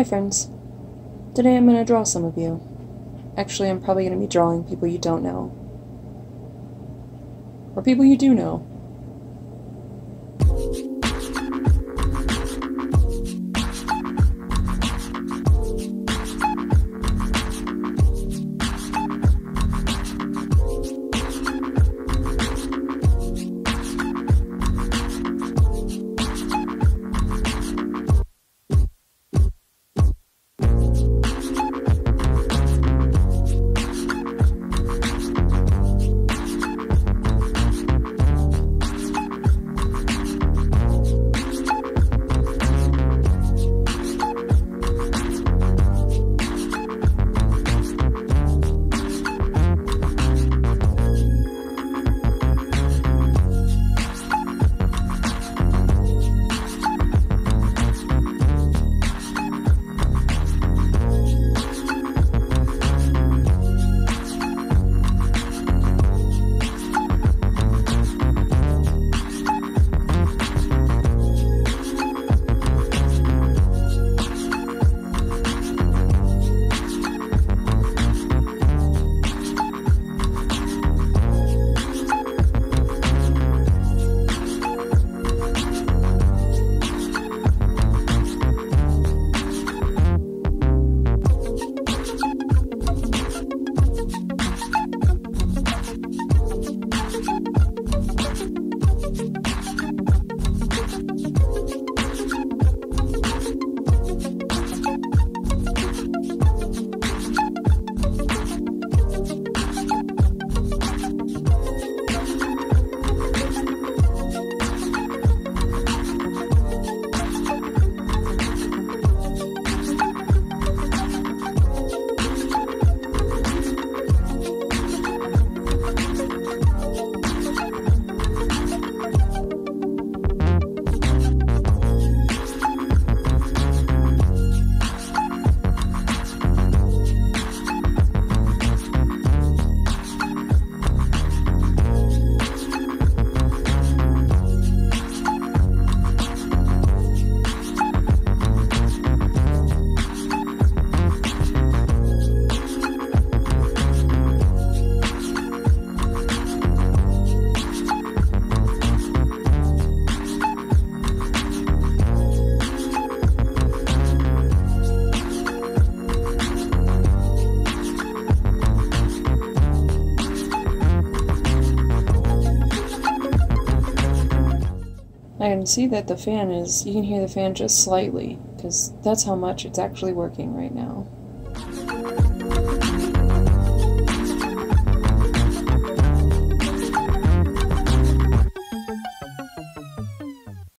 Hi friends. Today I'm going to draw some of you. Actually, I'm probably going to be drawing people you don't know. Or people you do know. I can see that the fan is, you can hear the fan just slightly, because that's how much it's actually working right now.